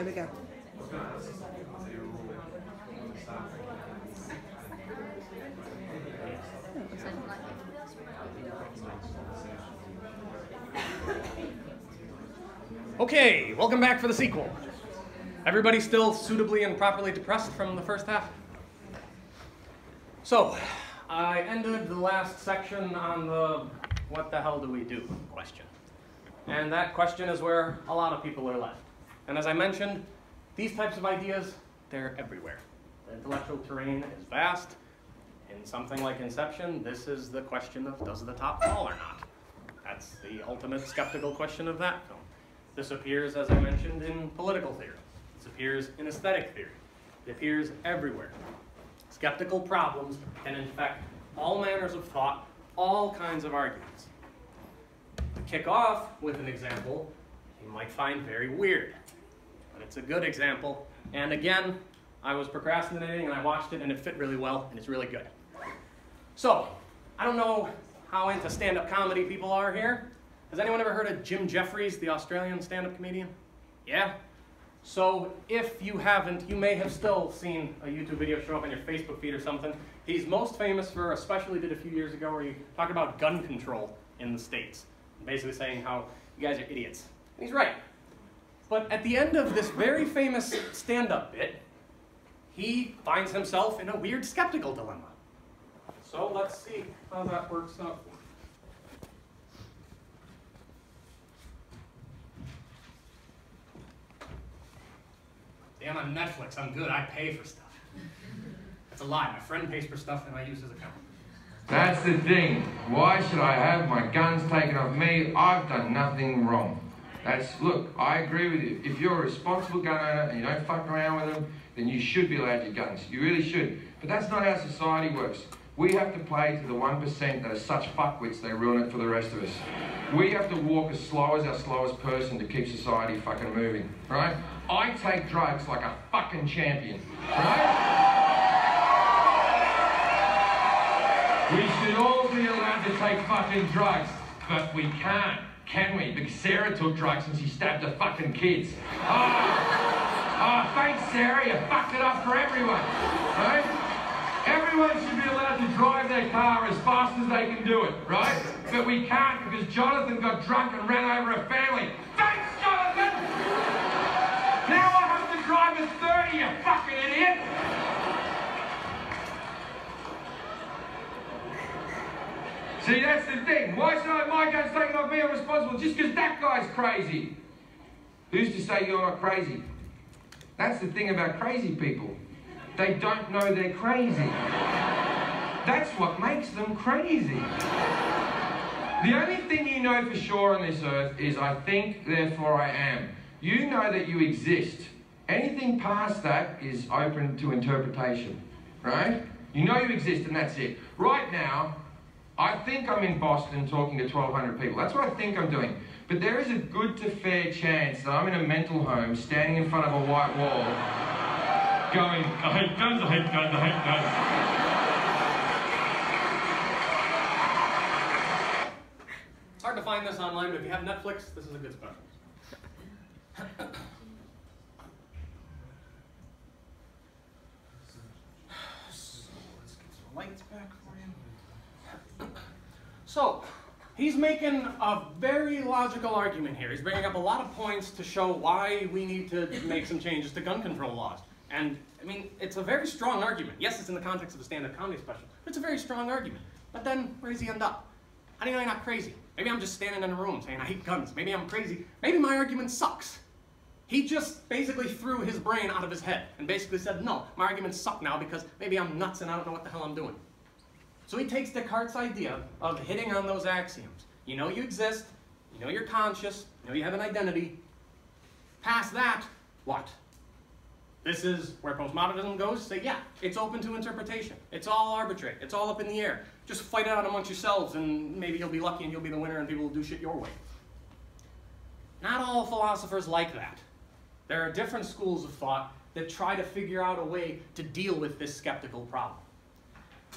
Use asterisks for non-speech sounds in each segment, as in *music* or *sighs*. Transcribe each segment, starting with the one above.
Here we go. Okay, welcome back for the sequel. Everybody still suitably and properly depressed from the first half? So, I ended the last section on the what the hell do we do question. And that question is where a lot of people are left. And as I mentioned, these types of ideas, they're everywhere. The intellectual terrain is vast. In something like Inception, this is the question of does the top fall or not? That's the ultimate skeptical question of that film. This appears, as I mentioned, in political theory. This appears in aesthetic theory. It appears everywhere. Skeptical problems can infect all manners of thought, all kinds of arguments. To kick off with an example you might find very weird, but it's a good example. And again, I was procrastinating and I watched it and it fit really well and it's really good. So, I don't know how into stand-up comedy people are here. Has anyone ever heard of Jim Jefferies, the Australian stand-up comedian? Yeah? So if you haven't, you may have still seen a YouTube video show up on your Facebook feed or something. He's most famous for, especially did a few years ago, where he talked about gun control in the States. Basically saying how you guys are idiots. And he's right. But at the end of this very famous stand-up bit, he finds himself in a weird skeptical dilemma. So let's see how that works out. See, I'm on Netflix. I'm good. I pay for stuff. That's a lie. My friend pays for stuff and I use his account. That's the thing. Why should I have my guns taken off me? I've done nothing wrong. That's look, I agree with you. If you're a responsible gun owner and you don't fuck around with them, then you should be allowed your guns. You really should. But that's not how society works. We have to play to the 1% that are such fuckwits they ruin it for the rest of us. We have to walk as slow as our slowest person to keep society fucking moving, right? I take drugs like a fucking champion, right? We should all be allowed to take fucking drugs, but we can't, can we? Because Sarah took drugs and she stabbed her fucking kids. Ah, oh, thanks Sarah, you fucked it up for everyone, right? Everyone should be allowed to drive their car as fast as they can do it, right? But we can't because Jonathan got drunk and ran over a family. Thanks, Jonathan! Now I have to drive at 30, you fucking idiot! See, that's the thing. Why should I, my guns taken off me? I'm responsible just because that guy's crazy. Who's to say you're not crazy? That's the thing about crazy people. They don't know they're crazy. That's what makes them crazy. The only thing you know for sure on this earth is I think, therefore I am. You know that you exist. Anything past that is open to interpretation, right? You know you exist and that's it. Right now, I think I'm in Boston talking to 1,200 people. That's what I think I'm doing. But there is a good to fair chance that I'm in a mental home standing in front of a white wall going, I hate guns, I hate guns, I hate guns. It's hard to find this online, but if you have Netflix, this is a good special. lights back for you. So, he's making a very logical argument here. He's bringing up a lot of points to show why we need to make some changes to gun control laws. And, I mean, it's a very strong argument. Yes, it's in the context of a stand-up comedy special, but it's a very strong argument. But then, where does he end up? How do you know you're not crazy? Maybe I'm just standing in a room saying I hate guns. Maybe I'm crazy. Maybe my argument sucks. He just basically threw his brain out of his head and basically said, no, my arguments suck now because maybe I'm nuts and I don't know what the hell I'm doing. So he takes Descartes' idea of hitting on those axioms. You know you exist, you know you're conscious, you know you have an identity. Past that, what? This is where postmodernism goes. Say, yeah, it's open to interpretation. It's all arbitrary. It's all up in the air. Just fight it out amongst yourselves and maybe you'll be lucky and you'll be the winner and people will do shit your way. Not all philosophers like that. There are different schools of thought that try to figure out a way to deal with this skeptical problem.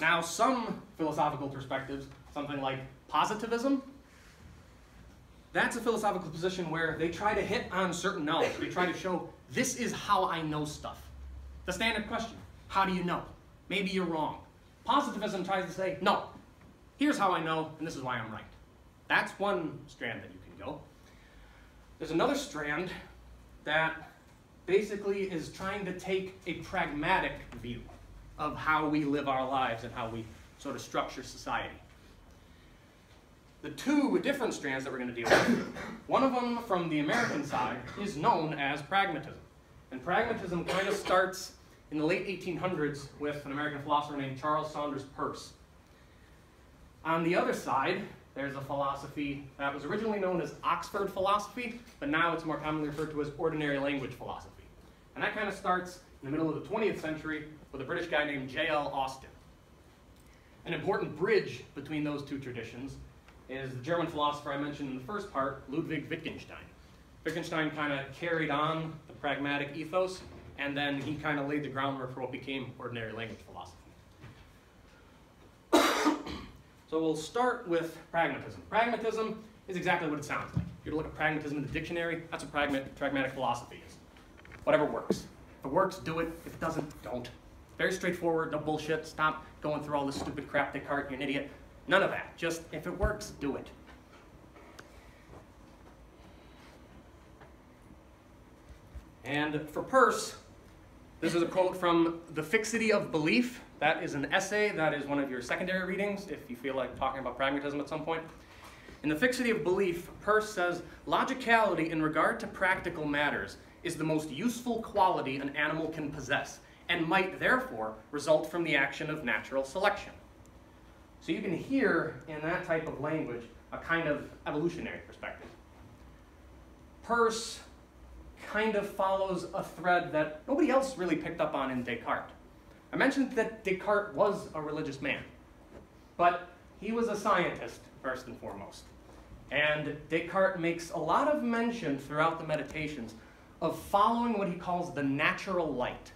Now, some philosophical perspectives, something like positivism, That's a philosophical position where they try to hit on certain knowledge. They try to show this is how I know stuff. The standard question how do you know? Maybe you're wrong. Positivism tries to say, no, here's how I know, and this is why I'm right. That's one strand that you can go. There's another strand that basically is trying to take a pragmatic view of how we live our lives and how we sort of structure society. The two different strands that we're going to deal with, one of them from the American side is known as pragmatism. And pragmatism kind of starts in the late 1800s with an American philosopher named Charles Sanders Peirce. On the other side, there's a philosophy that was originally known as Oxford philosophy, but now it's more commonly referred to as ordinary language philosophy. And that kind of starts in the middle of the 20th century with a British guy named J.L. Austin. An important bridge between those two traditions is the German philosopher I mentioned in the first part, Ludwig Wittgenstein. Wittgenstein kind of carried on the pragmatic ethos, and then he kind of laid the groundwork for what became ordinary language philosophy. *coughs* so we'll start with pragmatism. Pragmatism is exactly what it sounds like. If you look at pragmatism in the dictionary, that's what pragmatic, pragmatic philosophy is. Whatever works. If it works, do it. If it doesn't, don't. Very straightforward, no bullshit. Stop going through all this stupid crap Descartes, you're an idiot. None of that. Just if it works, do it. And for Peirce, this is a quote from The Fixity of Belief. That is an essay. That is one of your secondary readings if you feel like talking about pragmatism at some point. In The Fixity of Belief, Peirce says, Logicality in regard to practical matters is the most useful quality an animal can possess and might therefore result from the action of natural selection. So you can hear in that type of language a kind of evolutionary perspective. Peirce kind of follows a thread that nobody else really picked up on in Descartes. I mentioned that Descartes was a religious man, but he was a scientist first and foremost. And Descartes makes a lot of mention throughout the meditations of following what he calls the natural light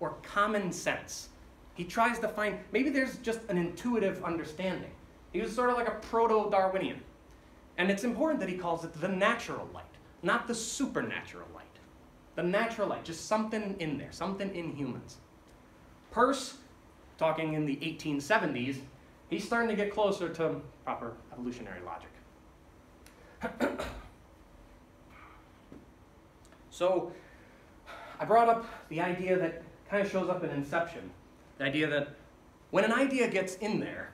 or common sense. He tries to find, maybe there's just an intuitive understanding. He was sort of like a proto Darwinian. And it's important that he calls it the natural light, not the supernatural light. The natural light, just something in there, something in humans. Peirce, talking in the 1870s, he's starting to get closer to proper evolutionary logic. *coughs* so, I brought up the idea that kind of shows up in Inception the idea that when an idea gets in there,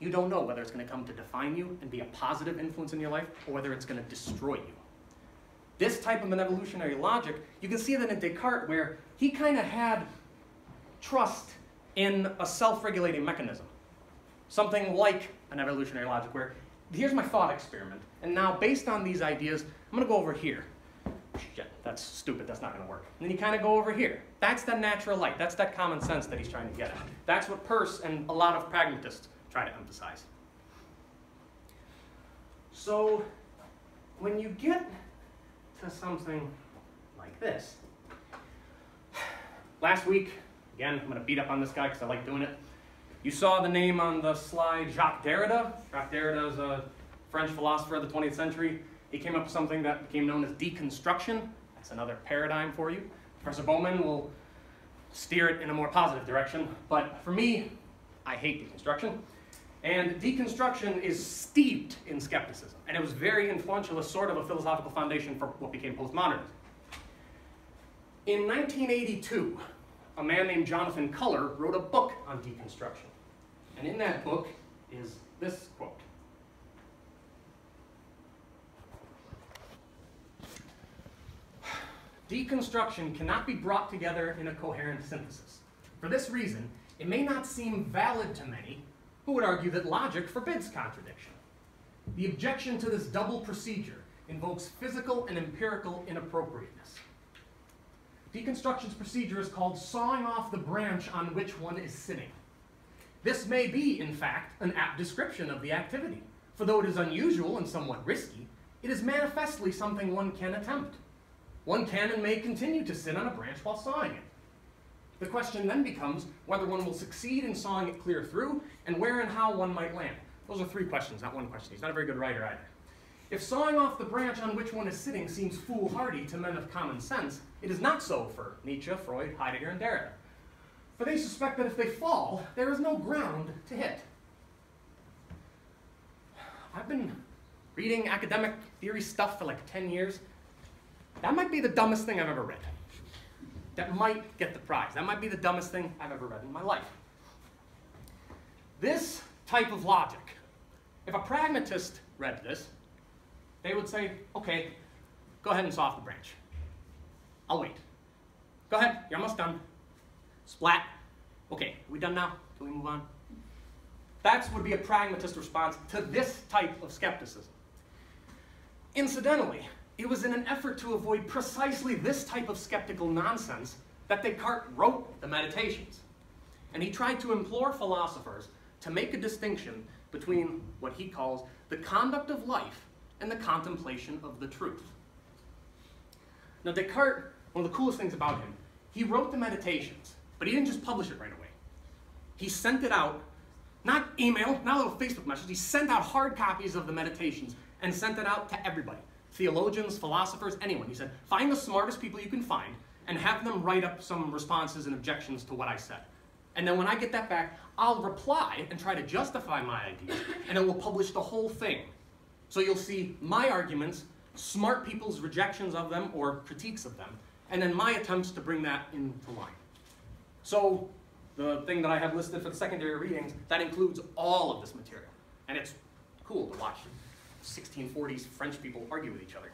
you don't know whether it's going to come to define you and be a positive influence in your life or whether it's going to destroy you. This type of an evolutionary logic, you can see that in Descartes, where he kind of had trust in a self regulating mechanism. Something like an evolutionary logic, where here's my thought experiment, and now based on these ideas, I'm going to go over here shit, that's stupid, that's not to work. And then you kind of go over here. That's that natural light. That's that common sense that he's trying to get at. That's what Peirce and a lot of pragmatists try to emphasize. So when you get to something like this, last week, again, I'm to beat up on this guy because I like doing it. You saw the name on the slide, Jacques Derrida. Jacques Derrida is a French philosopher of the 20th century. He came up with something that became known as deconstruction. That's another paradigm for you. Professor Bowman will steer it in a more positive direction, but for me, I hate deconstruction. And deconstruction is steeped in skepticism, and it was very influential as sort of a philosophical foundation for what became postmodernism. In 1982, a man named Jonathan Culler wrote a book on deconstruction. And in that book is this quote deconstruction cannot be brought together in a coherent synthesis. For this reason, it may not seem valid to many who would argue that logic forbids contradiction. The objection to this double procedure invokes physical and empirical inappropriateness. Deconstruction's procedure is called sawing off the branch on which one is sitting. This may be, in fact, an apt description of the activity, for though it is unusual and somewhat risky, it is manifestly something one can attempt. One can and may continue to sit on a branch while sawing it. The question then becomes whether one will succeed in sawing it clear through and where and how one might land. Those are three questions, not one question. He's not a very good writer either. If sawing off the branch on which one is sitting seems foolhardy to men of common sense, it is not so for Nietzsche, Freud, Heidegger, and Derrida. For they suspect that if they fall, there is no ground to hit. I've been reading academic theory stuff for like 10 years. That might be the dumbest thing I've ever read. That might get the prize. That might be the dumbest thing I've ever read in my life. This type of logic, if a pragmatist read this, they would say, okay, go ahead and saw off the branch. I'll wait. Go ahead, you're almost done. Splat. Okay, we done now? Can we move on? That would be a pragmatist response to this type of skepticism. Incidentally, it was in an effort to avoid precisely this type of skeptical nonsense that Descartes wrote the Meditations. And he tried to implore philosophers to make a distinction between what he calls the conduct of life and the contemplation of the truth. Now, Descartes, one of the coolest things about him, he wrote the Meditations, but he didn't just publish it right away. He sent it out, not email, not a little Facebook message, he sent out hard copies of the Meditations and sent it out to everybody theologians, philosophers, anyone. He said, find the smartest people you can find and have them write up some responses and objections to what I said. And then when I get that back, I'll reply and try to justify my ideas, and then we'll publish the whole thing. So you'll see my arguments, smart people's rejections of them or critiques of them, and then my attempts to bring that into line. So the thing that I have listed for the secondary readings, that includes all of this material. And it's cool to watch 1640s French people argue with each other.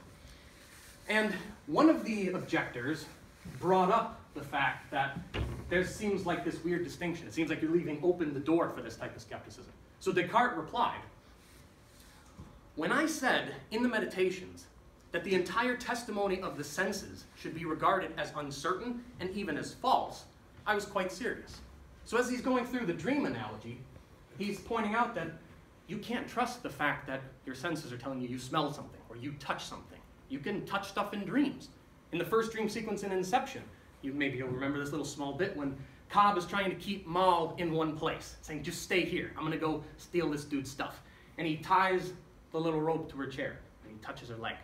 And one of the objectors brought up the fact that there seems like this weird distinction. It seems like you're leaving open the door for this type of skepticism. So Descartes replied, when I said in the Meditations that the entire testimony of the senses should be regarded as uncertain and even as false, I was quite serious. So as he's going through the dream analogy, he's pointing out that you can't trust the fact that your senses are telling you you smell something or you touch something. You can touch stuff in dreams. In the first dream sequence in Inception, you, maybe you'll remember this little small bit when Cobb is trying to keep Mal in one place, saying, just stay here. I'm going to go steal this dude's stuff. And he ties the little rope to her chair, and he touches her leg.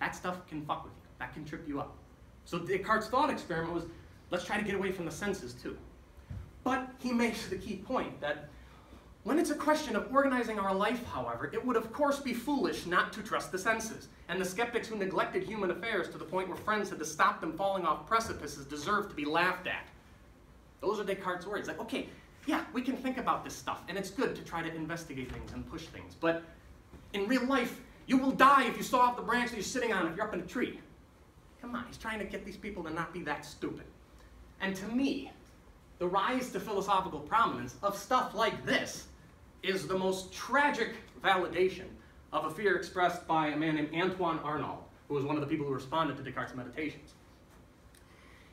That stuff can fuck with you. That can trip you up. So Descartes' thought experiment was, let's try to get away from the senses too. But he makes the key point that when it's a question of organizing our life, however, it would of course be foolish not to trust the senses. And the skeptics who neglected human affairs to the point where friends had to stop them falling off precipices deserve to be laughed at. Those are Descartes' words. Like, okay, yeah, we can think about this stuff, and it's good to try to investigate things and push things. But in real life, you will die if you saw off the branch that you're sitting on if you're up in a tree. Come on, he's trying to get these people to not be that stupid. And to me, the rise to philosophical prominence of stuff like this is the most tragic validation of a fear expressed by a man named Antoine Arnauld, who was one of the people who responded to Descartes' meditations.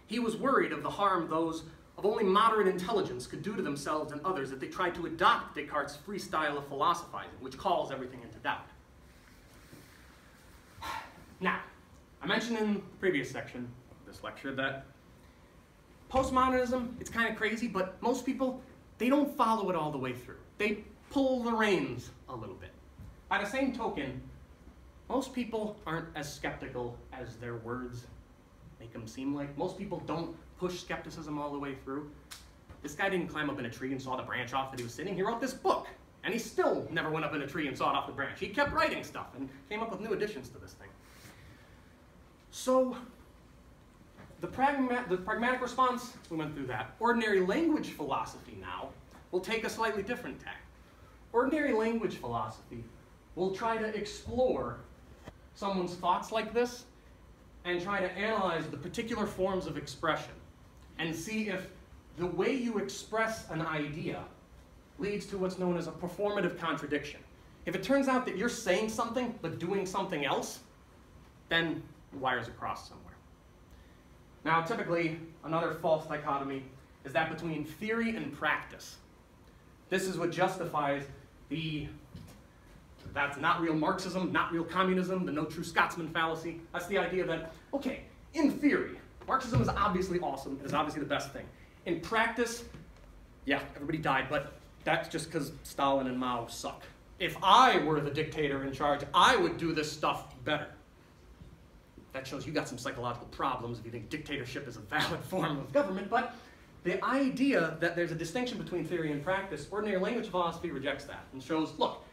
He was worried of the harm those of only moderate intelligence could do to themselves and others if they tried to adopt Descartes' free style of philosophizing, which calls everything into doubt. *sighs* Now, I mentioned in the previous section of this lecture that postmodernism, it's kind of crazy, but most people, they don't follow it all the way through. They pull the reins a little bit. By the same token, most people aren't as skeptical as their words make them seem like. Most people don't push skepticism all the way through. This guy didn't climb up in a tree and saw the branch off that he was sitting. He wrote this book, and he still never went up in a tree and sawed off the branch. He kept writing stuff and came up with new additions to this thing. So, the, pragma the pragmatic response, we went through that. Ordinary language philosophy now will take a slightly different tack. Ordinary language philosophy will try to explore someone's thoughts like this and try to analyze the particular forms of expression and see if the way you express an idea leads to what's known as a performative contradiction. If it turns out that you're saying something but doing something else, then wires across somewhere. Now, typically, another false dichotomy is that between theory and practice. This is what justifies the that's not real Marxism, not real communism, the no true Scotsman fallacy. That's the idea that, okay, in theory, Marxism is obviously awesome, it is obviously the best thing. In practice, yeah, everybody died, but that's just because Stalin and Mao suck. if I were the dictator in charge, I would do this stuff better. That shows you got some psychological problems if you think dictatorship is a valid form of government, but the idea that there's a distinction between theory and practice, ordinary language philosophy rejects that and shows, look,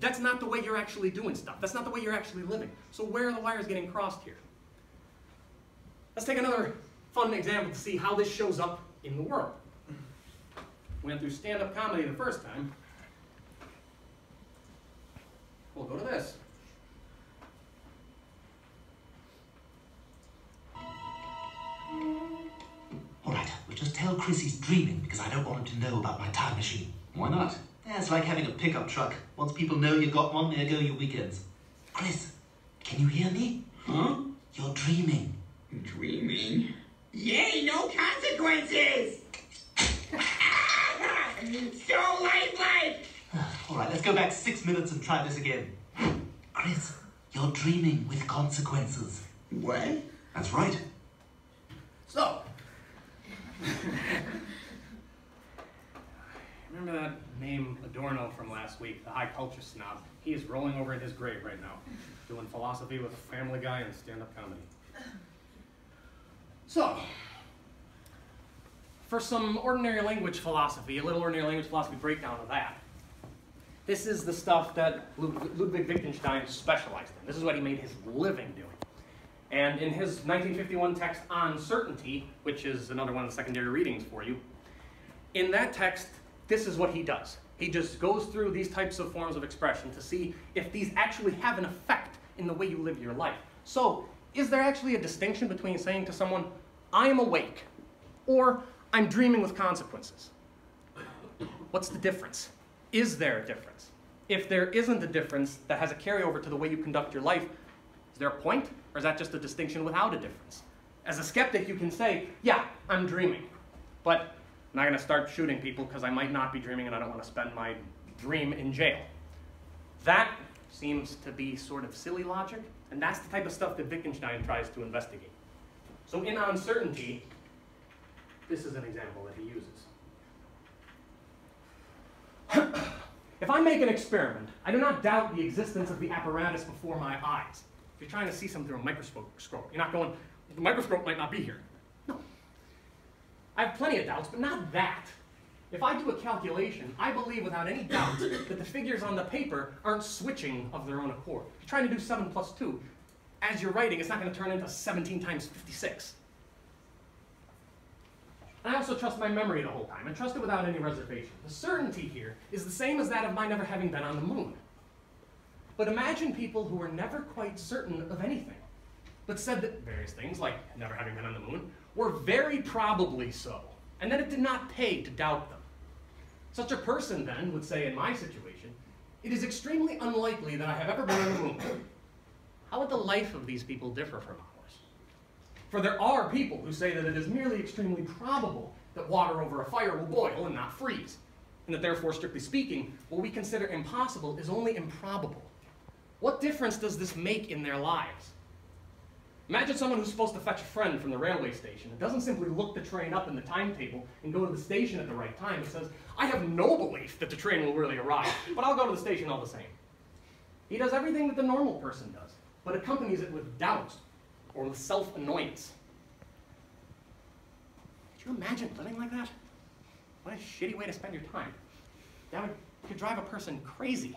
that's not the way you're actually doing stuff. That's not the way you're actually living. So where are the wires getting crossed here? Let's take another fun example to see how this shows up in the world. We went through stand-up comedy the first time. We'll go to this. All right, we'll just tell Chris he's dreaming because I don't want him to know about my time machine. Why not? Yeah, it's like having a pickup truck. Once people know you got one, there go your weekends. Chris, can you hear me? Huh? You're dreaming. Dreaming? Yay, no consequences! *laughs* so lifelike! All right, let's go back six minutes and try this again. Chris, you're dreaming with consequences. What? That's right. So, *laughs* remember that name Adorno from last week, the high culture snob? He is rolling over in his grave right now, doing philosophy with Family Guy and stand-up comedy. So, for some ordinary language philosophy, a little ordinary language philosophy breakdown of that. This is the stuff that Lud- Ludwig Wittgenstein specialized in. This is what he made his living doing. And in his 1951 text on certainty, which is another one of the secondary readings for you, in that text, this is what he does. He just goes through these types of forms of expression to see if these actually have an effect in the way you live your life. So, is there actually a distinction between saying to someone, I am awake, or I'm dreaming with consequences? What's the difference? Is there a difference? If there isn't a difference that has a carryover to the way you conduct your life, is there a point, or is that just a distinction without a difference? As a skeptic, you can say, yeah, I'm dreaming, but I'm not going to start shooting people because I might not be dreaming and I don't want to spend my dream in jail. That seems to be sort of silly logic, and that's the type of stuff that Wittgenstein tries to investigate. So in On Certainty, this is an example that he uses. *coughs* if I make an experiment, I do not doubt the existence of the apparatus before my eyes. If you're trying to see something through a microscope, you're not going, the microscope might not be here. No. I have plenty of doubts, but not that. If I do a calculation, I believe without any doubt that the figures on the paper aren't switching of their own accord. If you're trying to do 7 plus 2, as you're writing, it's not going to turn into 17 times 56. And I also trust my memory the whole time, and trust it without any reservation. The certainty here is the same as that of my never having been on the moon. But imagine people who were never quite certain of anything, but said that various things, like never having been on the moon, were very probably so, and that it did not pay to doubt them. Such a person, then, would say in my situation, it is extremely unlikely that I have ever been on the moon. How would the life of these people differ from ours? For there are people who say that it is merely extremely probable that water over a fire will boil and not freeze, and that therefore, strictly speaking, what we consider impossible is only improbable. What difference does this make in their lives? Imagine someone who's supposed to fetch a friend from the railway station and doesn't simply look the train up in the timetable and go to the station at the right time. He says, I have no belief that the train will really arrive, but I'll go to the station all the same. He does everything that the normal person does, but accompanies it with doubt or with self annoyance. Could you imagine living like that? What a shitty way to spend your time. That would could drive a person crazy.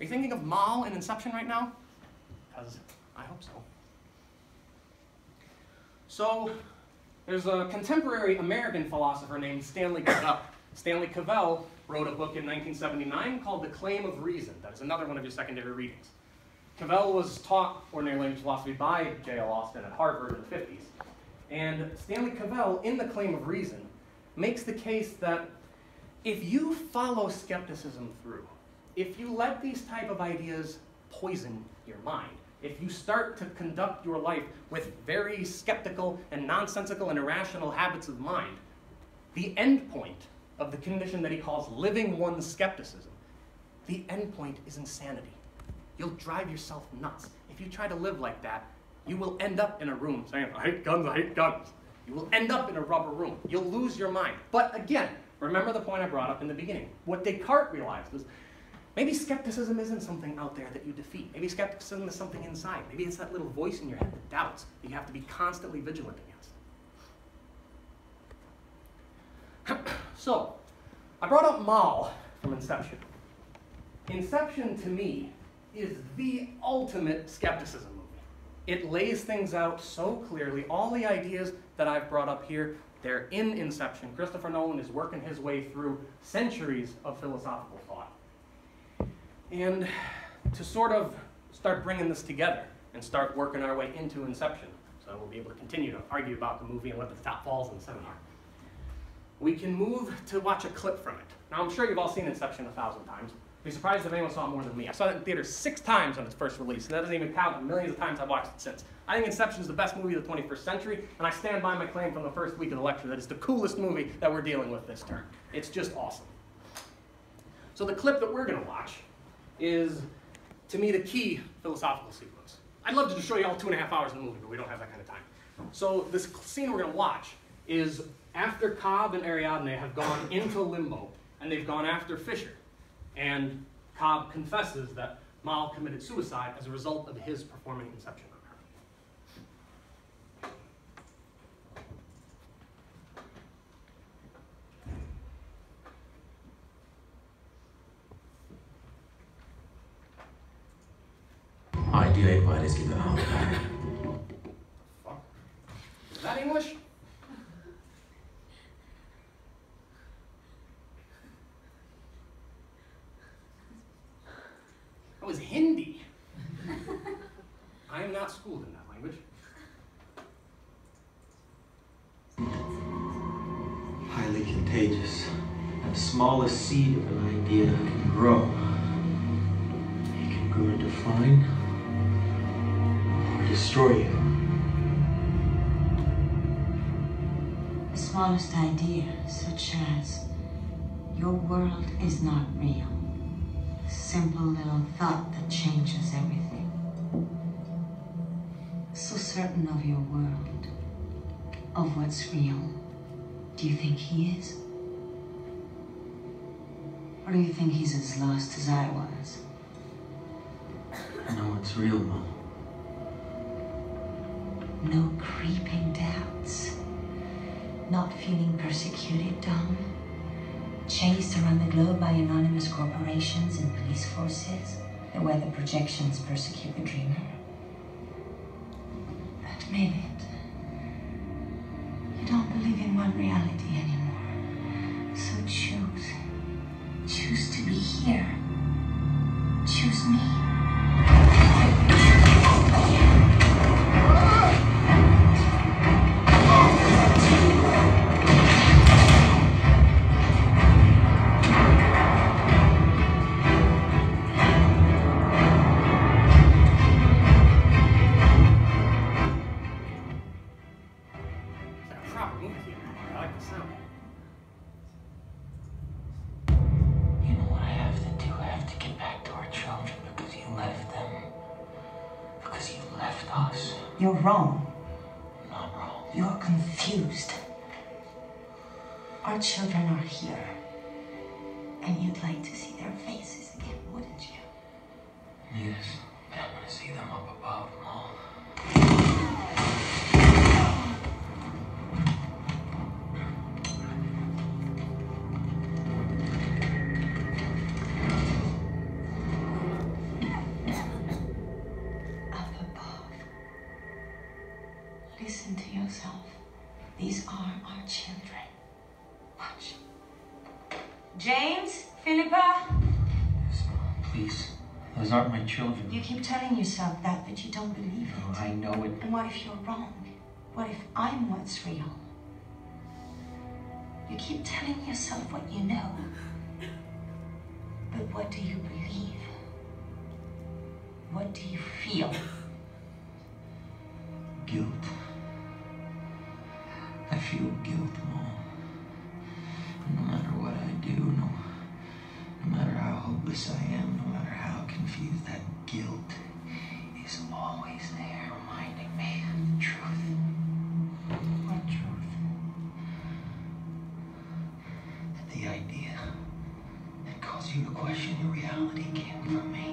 Are you thinking of Mal and Inception right now? Because I hope so. So, there's a contemporary American philosopher named Stanley Cavell. Stanley Cavell wrote a book in 1979 called The Claim of Reason. That is another one of your secondary readings. Cavell was taught ordinary language philosophy by J.L. Austin at Harvard in the 50s. And Stanley Cavell, in The Claim of Reason, makes the case that if you follow skepticism through, if you let these type of ideas poison your mind, if you start to conduct your life with very skeptical and nonsensical and irrational habits of mind, the end point of the condition that he calls living one's skepticism, the end point is insanity. You'll drive yourself nuts. If you try to live like that, you will end up in a room saying, I hate guns, I hate guns. You will end up in a rubber room. You'll lose your mind. But again, remember the point I brought up in the beginning. What Descartes realized was Maybe skepticism isn't something out there that you defeat. Maybe skepticism is something inside. Maybe it's that little voice in your head that doubts that you have to be constantly vigilant against. *clears throat* so, I brought up Mal from Inception. Inception, to me, is the ultimate skepticism movie. It lays things out so clearly. All the ideas that I've brought up here, they're in Inception. Christopher Nolan is working his way through centuries of philosophical thought. And to sort of start bringing this together and start working our way into Inception, so we'll be able to continue to argue about the movie and what the top falls in the seminar, we can move to watch a clip from it. Now, I'm sure you've all seen Inception a thousand times. I'd be surprised if anyone saw it more than me. I saw it in theaters six times on its first release, and that doesn't even count the millions of times I've watched it since. I think Inception is the best movie of the 21st century, and I stand by my claim from the first week of the lecture that it's the coolest movie that we're dealing with this term. It's just awesome. So the clip that we're going to watch is, to me, the key philosophical sequence. I'd love to show you all two and a half hours of the movie, but we don't have that kind of time. So this scene we're going to watch is after Cobb and Ariadne have gone into limbo, and they've gone after Fisher. And Cobb confesses that Mal committed suicide as a result of his performing Inception on her. Ideell beides getan. Fuck. Is that English? That was Hindi. I am not schooled in that language. Highly contagious. The smallest seed of an idea can grow. It can grow to define or destroy you. The smallest idea, such as your world is not real. A simple little thought that changes everything. So certain of your world, of what's real, do you think he is? Or do you think he's as lost as I was? I know it's real, Mal. No creeping doubts. Not feeling persecuted, dumb, Chased around the globe by anonymous corporations and police forces. The weather projections persecute the dreamer. Admit it. You don't believe in one reality children. Watch. James? Philippa? Yes, Mom, please. Those aren't my children. You keep telling yourself that, but you don't believe No, it. Oh, I know it. And what if you're wrong? What if I'm what's real? You keep telling yourself what you know. But what do you believe? What do you feel? Guilt. I feel guilt, Mal. No matter what I do, no, no matter how hopeless I am, no matter how confused, that guilt is always there, reminding me of the truth. What truth? That the idea that caused you to question your reality came from me.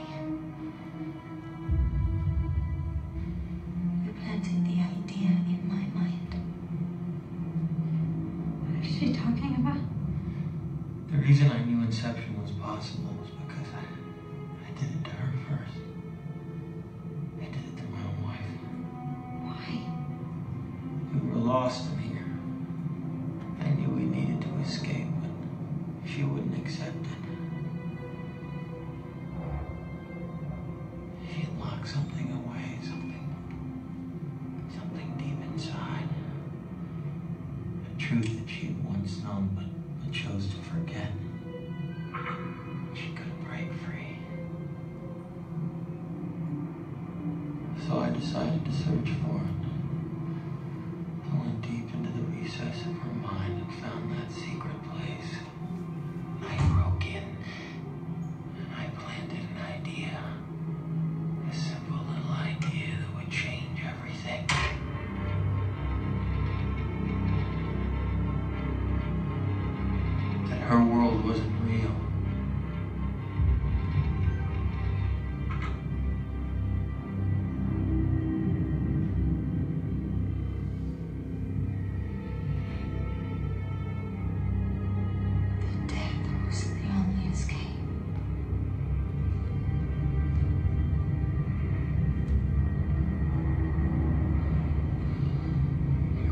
Lost in here. I knew we needed to escape, but she wouldn't accept it. She had locked something away, something, something deep inside. A truth that she had once known, but, but chose to forget.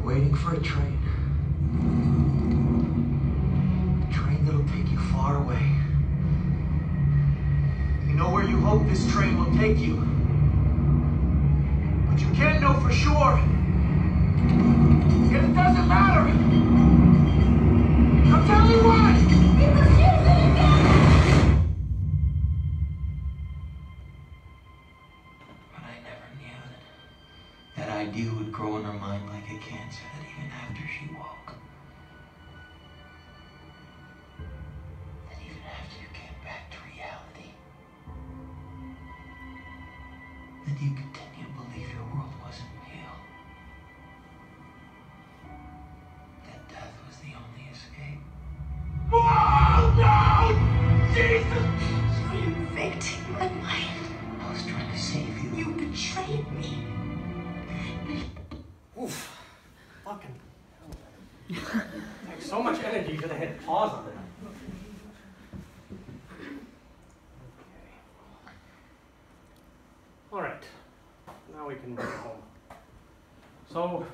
Waiting for a train. A train that'll take you far away. You know where you hope this train will take you. But you can't know for sure. And it doesn't matter. After pause on it. All right. Now we can it home. So,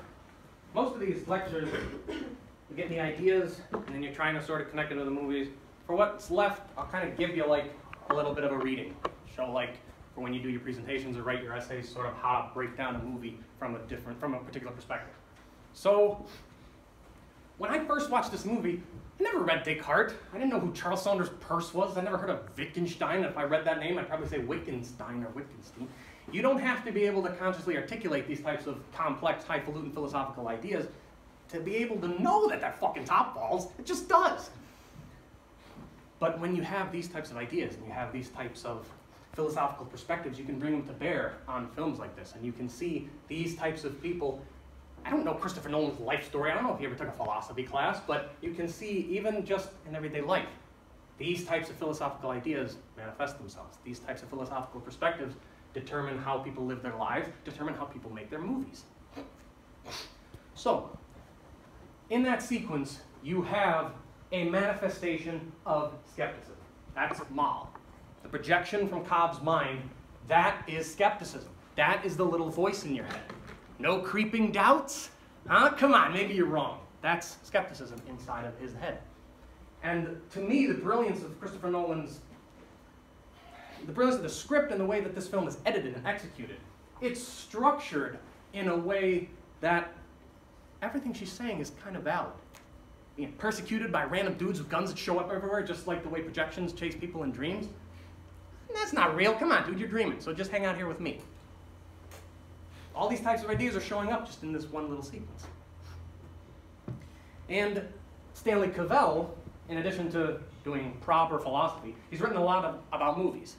most of these lectures, you get the ideas, and then you're trying to sort of connect it to the movies. For what's left, I'll kind of give you like a little bit of a reading. Show like for when you do your presentations or write your essays, sort of how to break down a movie from a different, from a particular perspective. So, when I first watched this movie, I never read Descartes. I didn't know who Charles Sanders Peirce was. I never heard of Wittgenstein. If I read that name, I'd probably say Wittgenstein or Wittgenstein. You don't have to be able to consciously articulate these types of complex, highfalutin philosophical ideas to be able to know that that fucking top falls. It just does. But when you have these types of ideas and you have these types of philosophical perspectives, you can bring them to bear on films like this. And you can see these types of people. I don't know Christopher Nolan's life story. I don't know if he ever took a philosophy class, but you can see even just in everyday life, these types of philosophical ideas manifest themselves. These types of philosophical perspectives determine how people live their lives, determine how people make their movies. So, in that sequence, you have a manifestation of skepticism. That's Mal. The projection from Cobb's mind, that is skepticism. That is the little voice in your head. No creeping doubts? Huh? Come on, maybe you're wrong. That's skepticism inside of his head. And to me, the brilliance of Christopher Nolan's, the brilliance of the script and the way that this film is edited and executed, it's structured in a way that everything she's saying is kind of valid. Being persecuted by random dudes with guns that show up everywhere, just like the way projections chase people in dreams. That's not real. Come on, dude, you're dreaming. So just hang out here with me. All these types of ideas are showing up just in this one little sequence. And Stanley Cavell, in addition to doing proper philosophy, he's written a lot of, about movies.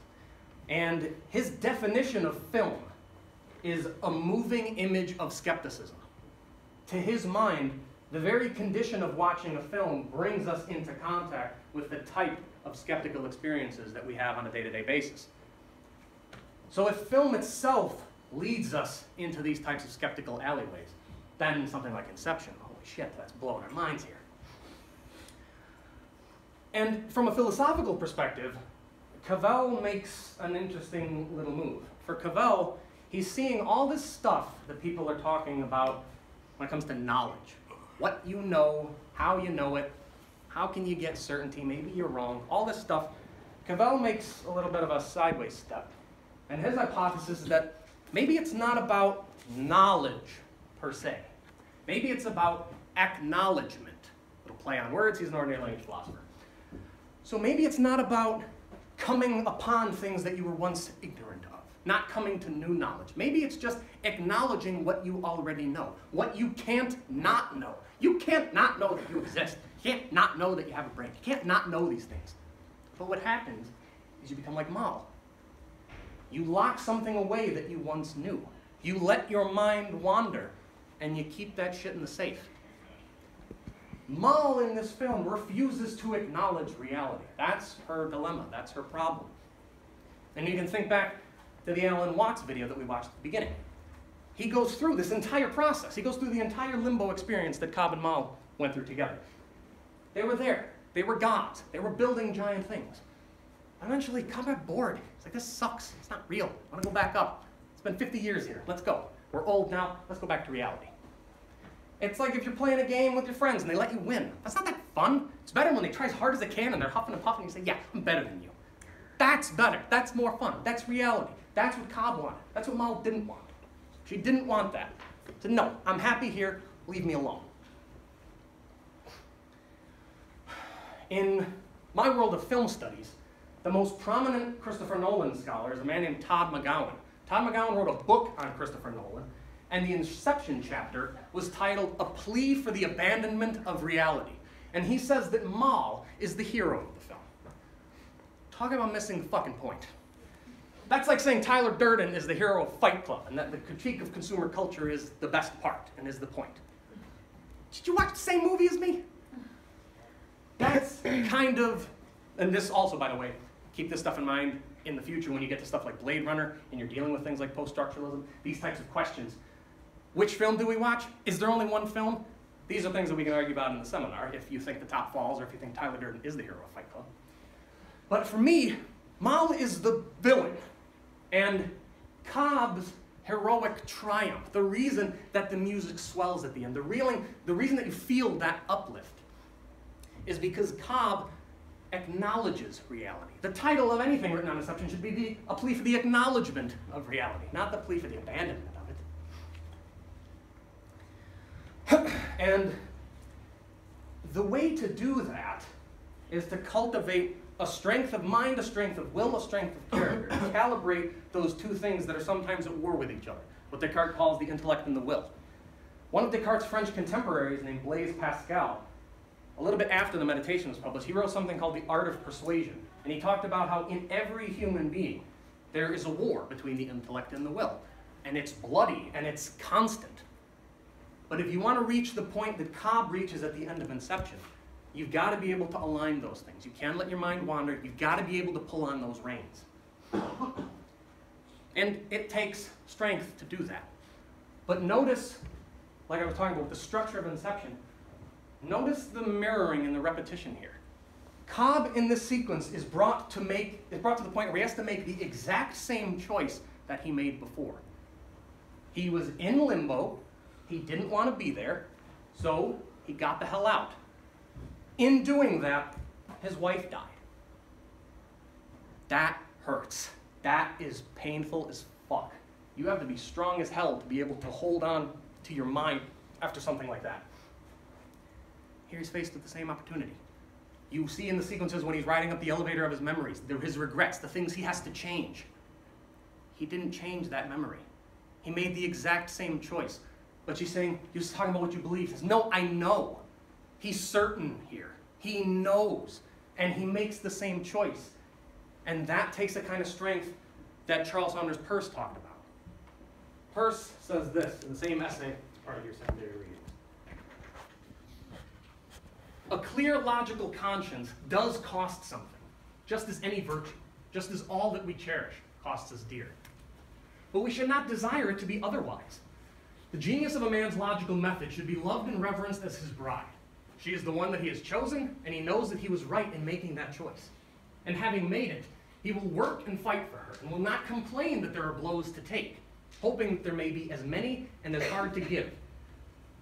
And his definition of film is a moving image of skepticism. To his mind, The very condition of watching a film brings us into contact with the type of skeptical experiences that we have on a day to day basis. So, if film itself leads us into these types of skeptical alleyways, then something like Inception, holy shit, that's blowing our minds here. And from a philosophical perspective, Cavell makes an interesting little move. For Cavell, he's seeing all this stuff that people are talking about when it comes to knowledge. What you know, how you know it, how can you get certainty, maybe you're wrong, all this stuff. Cavell makes a little bit of a sideways step. And his hypothesis is that maybe it's not about knowledge per se. Maybe it's about acknowledgement. Little play on words, he's an ordinary language philosopher. So maybe it's not about coming upon things that you were once ignorant of, not coming to new knowledge. Maybe it's just acknowledging what you already know, what you can't not know. You can't not know that you exist. You can't not know that you have a brain. You can't not know these things. But what happens is you become like Mal. You lock something away that you once knew. You let your mind wander, and you keep that shit in the safe. Mal in this film refuses to acknowledge reality. That's her dilemma. That's her problem. And you can think back to the Alan Watts video that we watched at the beginning. He goes through this entire process. He goes through the entire limbo experience that Cobb and Mal went through together. They were there. They were gods. They were building giant things. Eventually, Cobb got bored. He's like, this sucks. It's not real. I want to go back up. It's been 50 years here. Let's go. We're old now. Let's go back to reality. It's like if you're playing a game with your friends and they let you win. That's not that fun. It's better when they try as hard as they can and they're huffing and puffing and you say, yeah, I'm better than you. That's better. That's more fun. That's reality. That's what Cobb wanted. That's what Mal didn't want. She didn't want that. Said, no, I'm happy here. Leave me alone. In my world of film studies, the most prominent Christopher Nolan scholar is a man named Todd McGowan. Todd McGowan wrote a book on Christopher Nolan and the Inception chapter was titled A Plea for the Abandonment of Reality. And he says that Mal is the hero of the film. Talk about missing the fucking point. That's like saying Tyler Durden is the hero of Fight Club and that the critique of consumer culture is the best part and is the point. Did you watch the same movie as me? That's *coughs* kind of, and this also, by the way, keep this stuff in mind in the future when you get to stuff like Blade Runner and you're dealing with things like post structuralism, these types of questions which film do we watch? Is there only one film? These are things that we can argue about in the seminar if you think the top falls or if you think Tyler Durden is the hero of Fight Club. But for me, Mal is the villain. And Cobb's heroic triumph, the reason that the music swells at the end, the, reeling, the reason that you feel that uplift, is because Cobb acknowledges reality. The title of anything written on Inception should be the, a plea for the acknowledgement of reality, not the plea for the abandonment of it. *clears throat* and the way to do that is to cultivate a strength of mind, a strength of will, a strength of character. *coughs* calibrate those two things that are sometimes at war with each other, what Descartes calls the intellect and the will. One of Descartes' French contemporaries named Blaise Pascal, a little bit after the meditation was published, he wrote something called The Art of Persuasion. And he talked about how in every human being, there is a war between the intellect and the will. And it's bloody and it's constant. But if you want to reach the point that Cobb reaches at the end of Inception, you've got to be able to align those things. You can't let your mind wander. You've got to be able to pull on those reins. And it takes strength to do that. But notice, like I was talking about, the structure of Inception. Notice the mirroring and the repetition here. Cobb in this sequence is brought to make is brought to the point where he has to make the exact same choice that he made before. He was in limbo, he didn't want to be there, so he got the hell out. In doing that, his wife died. That hurts. That is painful as fuck. You have to be strong as hell to be able to hold on to your mind after something like that. Here he's faced with the same opportunity. You see in the sequences when he's riding up the elevator of his memories, his regrets, the things he has to change. He didn't change that memory. He made the exact same choice. But she's saying, you're just talking about what you believe. He says, no, I know. He's certain here. He knows. And he makes the same choice. And that takes the kind of strength that Charles Sanders Peirce talked about. Peirce says this in the same essay, it's part of your secondary readings. A clear logical conscience does cost something, just as any virtue, just as all that we cherish costs us dear. But we should not desire it to be otherwise. The genius of a man's logical method should be loved and reverenced as his bride. She is the one that he has chosen, and he knows that he was right in making that choice. And having made it, he will work and fight for her, and will not complain that there are blows to take, hoping that there may be as many and as hard to give,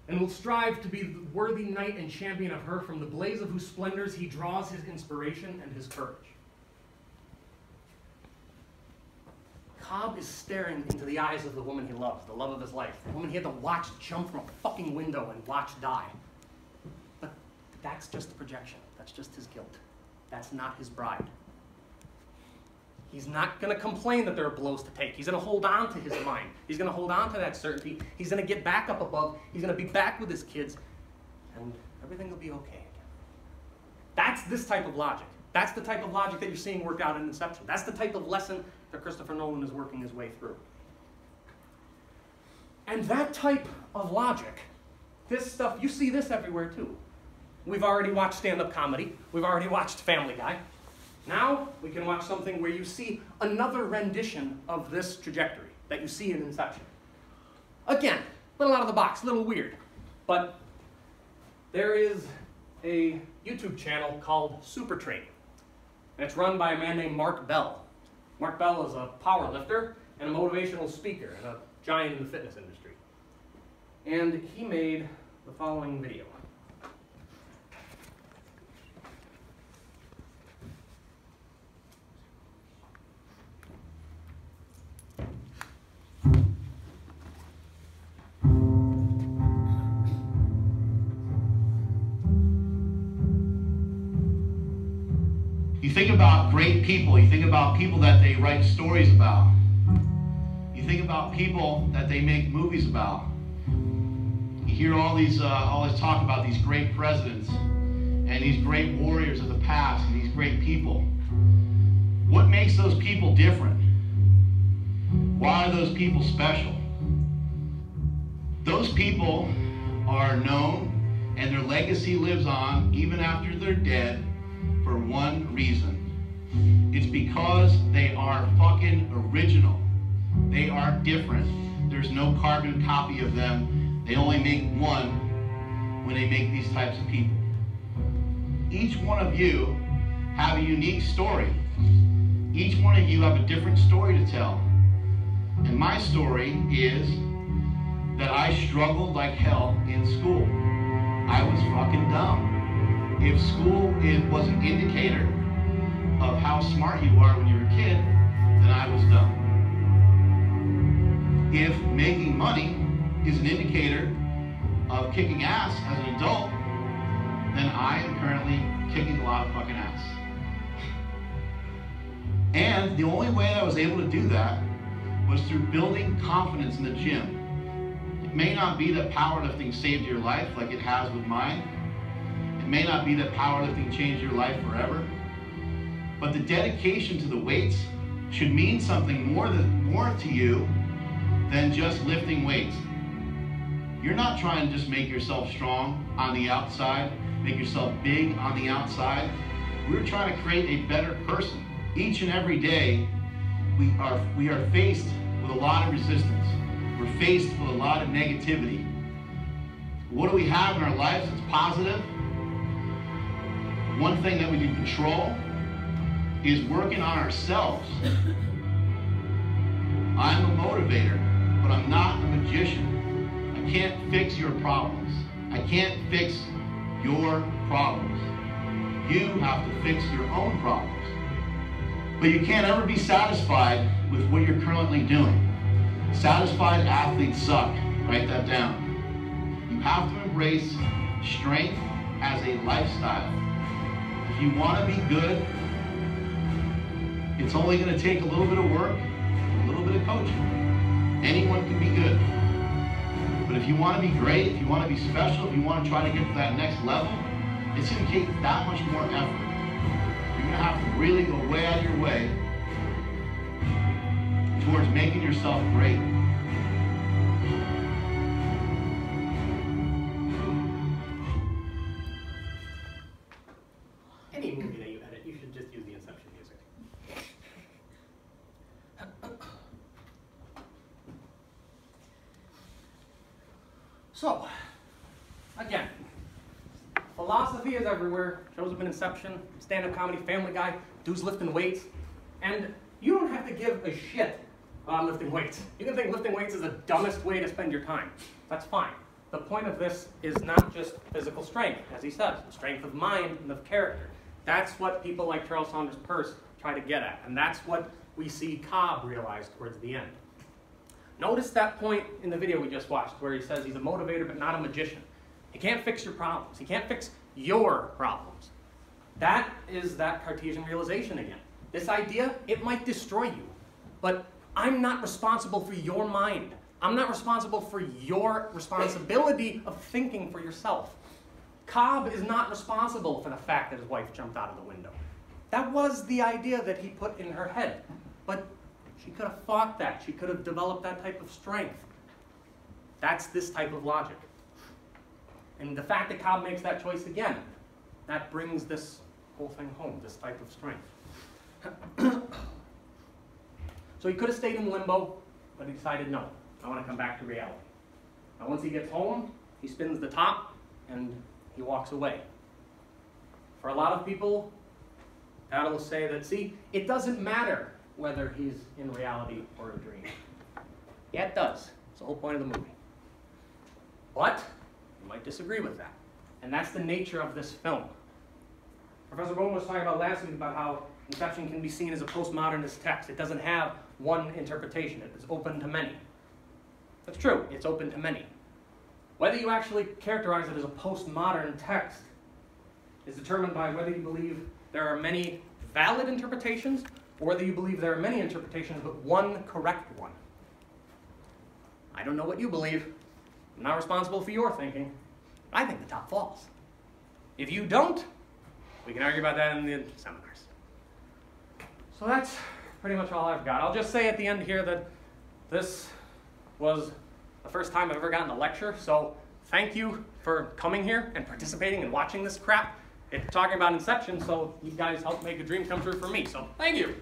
and will strive to be the worthy knight and champion of her from the blaze of whose splendors he draws his inspiration and his courage. Cobb is staring into the eyes of the woman he loves, the love of his life, the woman he had to watch jump from a fucking window and watch die. But that's just a projection. That's just his guilt. That's not his bride. He's not going to complain that there are blows to take. He's going to hold on to his mind. He's going to hold on to that certainty. He's going to get back up above. He's going to be back with his kids, and everything will be okay again. That's this type of logic. That's the type of logic that you're seeing work out in Inception. That's the type of lesson that Christopher Nolan is working his way through. And that type of logic, this stuff, you see this everywhere too. We've already watched stand up comedy, we've already watched Family Guy. Now we can watch something where you see another rendition of this trajectory that you see in Inception. Again, a little out of the box, a little weird, but there is a YouTube channel called Super Training, and it's run by a man named Mark Bell. Mark Bell is a power lifter and a motivational speaker and a giant in the fitness industry. And he made the following video. About great people, you think about people that they write stories about. You think about people that they make movies about. You hear all these uh, all this talk about these great presidents and these great warriors of the past and these great people. What makes those people different? Why are those people special? Those people are known and their legacy lives on even after they're dead for one reason. It's because they are fucking original. They are different. There's no carbon copy of them. They only make one when they make these types of people. Each one of you have a unique story. Each one of you have a different story to tell. And my story is that I struggled like hell in school. I was fucking dumb if school it was an indicator of how smart you are when you were a kid, then I was dumb. If making money is an indicator of kicking ass as an adult, then I am currently kicking a lot of fucking ass. And the only way I was able to do that was through building confidence in the gym. It may not be that powerlifting saved your life like it has with mine, it may not be that powerlifting changed your life forever, but the dedication to the weights should mean something more, than, more to you than just lifting weights. You're not trying to just make yourself strong on the outside, make yourself big on the outside. We're trying to create a better person. Each and every day, we are, we are faced with a lot of resistance. We're faced with a lot of negativity. What do we have in our lives that's positive? one thing that we can control is working on ourselves. I'm a motivator, but I'm not a magician. I can't fix your problems. I can't fix your problems. You have to fix your own problems. But you can't ever be satisfied with what you're currently doing. Satisfied athletes suck. Write that down. You have to embrace strength as a lifestyle. If you want to be good, it's only going to take a little bit of work, a little bit of coaching. Anyone can be good. But if you want to be great, if you want to be special, if you want to try to get to that next level, it's going to take that much more effort. You're going to have to really go way out of your way towards making yourself great. So, again, philosophy is everywhere. Shows up in Inception, stand-up comedy, Family Guy, dudes lifting weights, and you don't have to give a shit on lifting weights. You can think lifting weights is the dumbest way to spend your time. That's fine. The point of this is not just physical strength, as he says, strength of mind and of character. That's what people like Charles Sanders Peirce try to get at, and that's what we see Cobb realize towards the end. Notice that point in the video we just watched where he says he's a motivator but not a magician. He can't fix your problems. He can't fix your problems. That is that Cartesian realization again. This idea, it might destroy you, but I'm not responsible for your mind. I'm not responsible for your responsibility of thinking for yourself. Cobb is not responsible for the fact that his wife jumped out of the window. That was the idea that he put in her head. But she could have fought that. She could have developed that type of strength. That's this type of logic. And the fact that Cobb makes that choice again, that brings this whole thing home, this type of strength. *coughs* so he could have stayed in limbo, but he decided no, I want to come back to reality. Now, once he gets home, he spins the top and he walks away. For a lot of people, that'll say that, see, it doesn't matter whether he's in reality or a dream. Yeah, it does. It's the whole point of the movie. But you might disagree with that. And that's the nature of this film. Professor Bowman was talking about last week about how Inception can be seen as a postmodernist text. It doesn't have one interpretation, it is open to many. That's true, it's open to many. Whether you actually characterize it as a postmodern text is determined by whether you believe there are many valid interpretations or whether you believe there are many interpretations but one correct one. I don't know what you believe. I'm not responsible for your thinking. I think the top falls. If you don't, we can argue about that in the seminars. So that's pretty much all I've got. I'll just say at the end here that this was the first time I've ever gotten a lecture, so thank you for coming here and participating and watching this crap. It's talking about Inception, so you guys helped make a dream come true for me, so thank you.